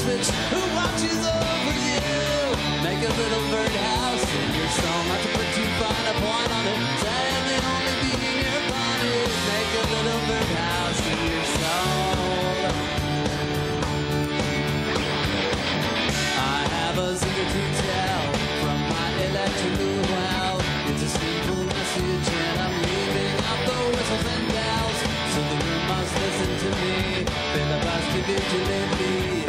switch? Who watches over you? Make a little birdhouse in your soul. Not to put too fine a point on it. The only bee in your bonnet. Make a little birdhouse in your soul. I have a secret to tell from my electrical well. It's a simple message and I'm leaving out the whistles and bells. So the room must listen to me. Filibuster vigilantly.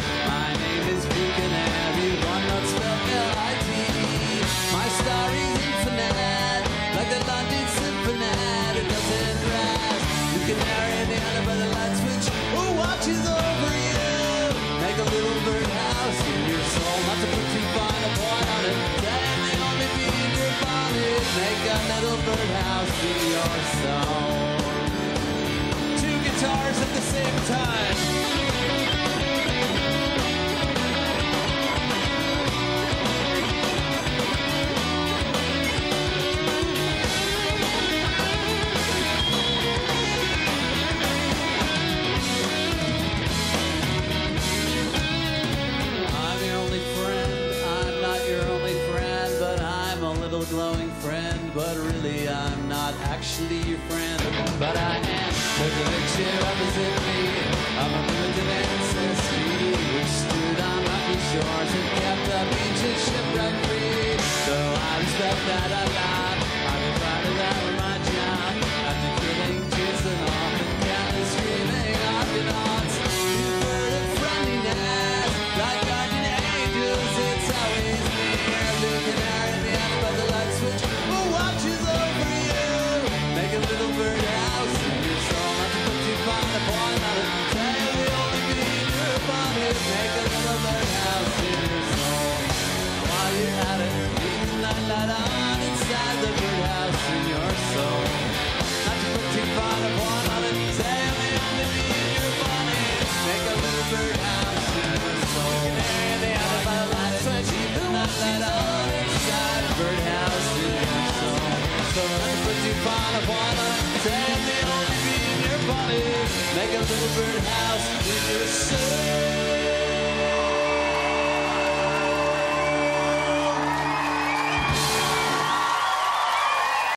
Little birdhouse in your soul. Two guitars at the same time. But really, I'm not actually your friend. But I am. There's a picture opposite me of a primitive ancestry which stood on rocky shores and kept the beaches shipwreck free. So I respect that a lot. I can find it Make a little birdhouse in your soul.